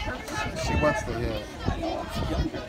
She wants to, yeah.